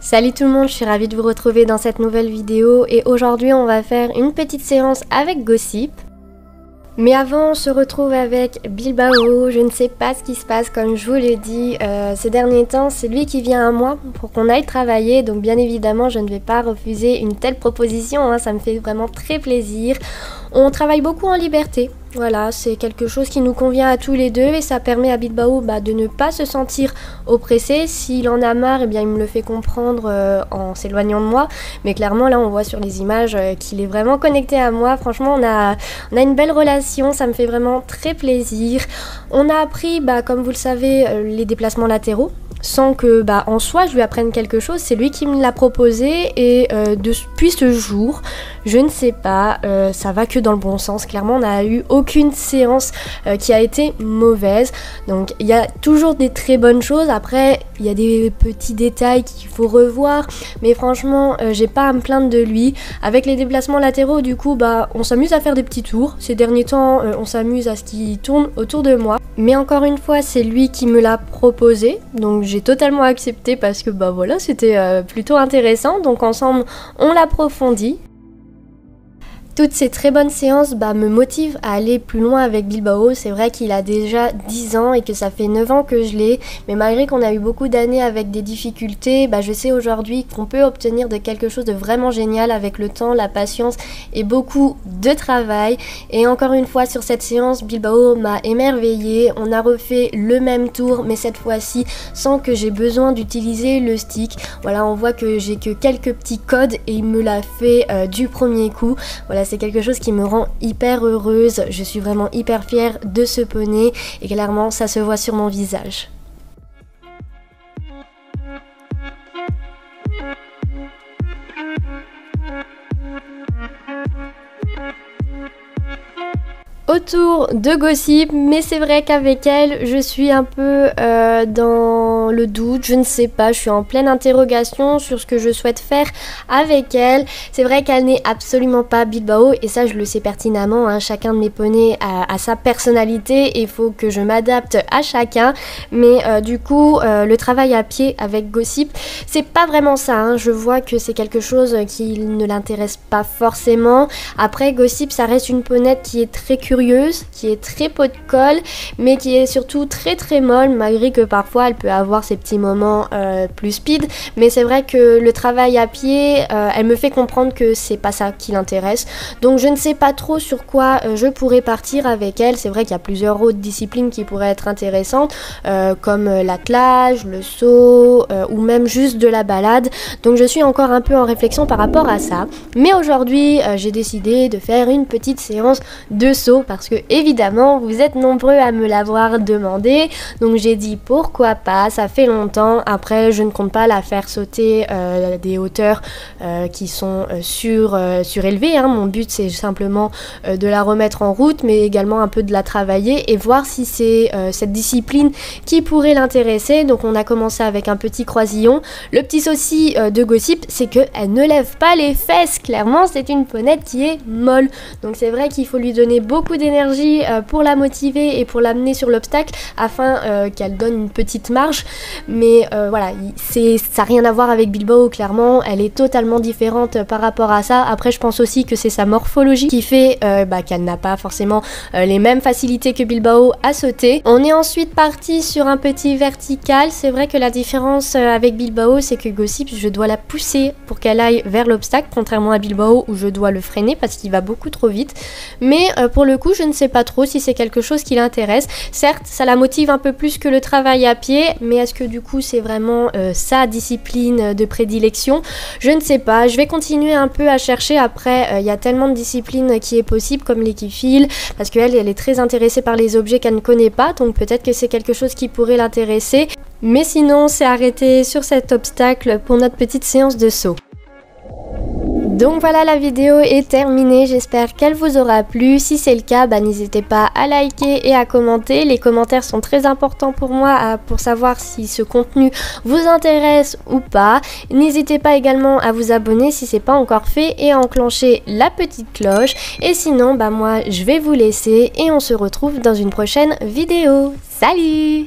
Salut tout le monde, je suis ravie de vous retrouver dans cette nouvelle vidéo et aujourd'hui on va faire une petite séance avec Gossip. Mais avant, on se retrouve avec Bilbao. Je ne sais pas ce qui se passe, comme je vous l'ai dit euh, ces derniers temps. C'est lui qui vient à moi pour qu'on aille travailler. Donc, bien évidemment, je ne vais pas refuser une telle proposition. Hein. Ça me fait vraiment très plaisir. On travaille beaucoup en liberté. Voilà, c'est quelque chose qui nous convient à tous les deux et ça permet à Bilbao bah, de ne pas se sentir oppressé. S'il en a marre, eh bien, il me le fait comprendre euh, en s'éloignant de moi. Mais clairement, là, on voit sur les images euh, qu'il est vraiment connecté à moi. Franchement, on a, une belle relation, ça me fait vraiment très plaisir. On a appris, bah, comme vous le savez, euh, les déplacements latéraux sans que bah, en soi je lui apprenne quelque chose. C'est lui qui me l'a proposé et euh, depuis ce jour, je ne sais pas, euh, ça va que dans le bon sens. Clairement, on n'a eu aucune séance euh, qui a été mauvaise. Donc il y a toujours des très bonnes choses. Après, il y a des petits détails qu'il faut revoir, mais franchement, j'ai pas à me plaindre de lui. Avec les déplacements latéraux, du coup, bah, on s'amuse à faire des petits tours. Ces derniers temps, on s'amuse à ce qu'il tourne autour de moi. Mais encore une fois, c'est lui qui me l'a proposé, donc j'ai totalement accepté parce que bah voilà, c'était euh, plutôt intéressant. Donc ensemble, on l'approfondit. Toutes ces très bonnes séances bah, me motivent à aller plus loin avec Bilbao. C'est vrai qu'il a déjà 10 ans et que ça fait 9 ans que je l'ai. Mais malgré qu'on a eu beaucoup d'années avec des difficultés, bah, je sais aujourd'hui qu'on peut obtenir de quelque chose de vraiment génial avec le temps, la patience et beaucoup de travail. Et encore une fois, sur cette séance, Bilbao m'a émerveillée. On a refait le même tour, mais cette fois-ci sans que j'ai besoin d'utiliser le stick. Voilà, on voit que j'ai que quelques petits codes et il me l'a fait euh, du premier coup. Voilà, c'est quelque chose qui me rend hyper heureuse. Je suis vraiment hyper fière de ce poney et clairement ça se voit sur mon visage. De Gossip, mais c'est vrai qu'avec elle, je suis un peu euh, dans le doute, je ne sais pas, je suis en pleine interrogation sur ce que je souhaite faire avec elle. C'est vrai qu'elle n'est absolument pas Bilbao, et ça je le sais pertinemment, hein. chacun de mes poneys a, sa personnalité, il faut que je m'adapte à chacun, mais euh, du coup, euh, le travail à pied avec Gossip, c'est pas vraiment ça, hein. je vois que c'est quelque chose qui ne l'intéresse pas forcément. Après, Gossip, ça reste une ponette qui est très curieuse qui est très pot de colle, mais qui est surtout très très molle, malgré que parfois elle peut avoir ses petits moments euh, plus speed. Mais c'est vrai que le travail à pied, euh, elle me fait comprendre que c'est pas ça qui l'intéresse. Donc je ne sais pas trop sur quoi euh, je pourrais partir avec elle. C'est vrai qu'il y a plusieurs autres disciplines qui pourraient être intéressantes, comme l'attelage, le saut, ou même juste de la balade. Donc je suis encore un peu en réflexion par rapport à ça. Mais aujourd'hui, j'ai décidé de faire une petite séance de saut parce que évidemment vous êtes nombreux à me l'avoir demandé. Donc j'ai dit pourquoi pas, ça fait longtemps. Après je ne compte pas la faire sauter euh, des hauteurs euh, qui sont euh, sur, surélevées. Hein. Mon but c'est simplement de la remettre en route mais également un peu de la travailler et voir si c'est cette discipline qui pourrait l'intéresser. Donc on a commencé avec un petit croisillon. Le petit souci de Gossip c'est qu'elle ne lève pas les fesses. Clairement c'est une ponette qui est molle. Donc c'est vrai qu'il faut lui donner beaucoup d'énergie euh, pour la motiver et pour l'amener sur l'obstacle afin euh, qu'elle donne une petite marge. Mais euh, voilà, c'est, ça n'a rien à voir avec Bilbao, clairement. Elle est totalement différente par rapport à ça. Après, je pense aussi que c'est sa morphologie qui fait bah, qu'elle n'a pas forcément les mêmes facilités que Bilbao à sauter. On est ensuite parti sur un petit vertical. C'est vrai que la différence avec Bilbao, c'est que Gossip, je dois la pousser pour qu'elle aille vers l'obstacle, contrairement à Bilbao où je dois le freiner parce qu'il va beaucoup trop vite. Mais pour le coup, je ne sais pas trop si c'est quelque chose qui l'intéresse. Certes, ça la motive un peu plus que le travail à pied, mais est-ce que du coup c'est vraiment euh, sa discipline de prédilection? Je ne sais pas. Je vais continuer un peu à chercher. Après, euh, il y a tellement de disciplines qui est possible, comme l'équifile, parce qu'elle, elle est très intéressée par les objets qu'elle ne connaît pas, donc peut-être que c'est quelque chose qui pourrait l'intéresser. Mais sinon, c'est arrêté sur cet obstacle pour notre petite séance de saut. Donc voilà, la vidéo est terminée. J'espère qu'elle vous aura plu. Si c'est le cas, bah, n'hésitez pas à liker et à commenter. Les commentaires sont très importants pour moi pour savoir si ce contenu vous intéresse ou pas. N'hésitez pas également à vous abonner si c'est pas encore fait et à enclencher la petite cloche. Et sinon, bah moi, je vais vous laisser et on se retrouve dans une prochaine vidéo. Salut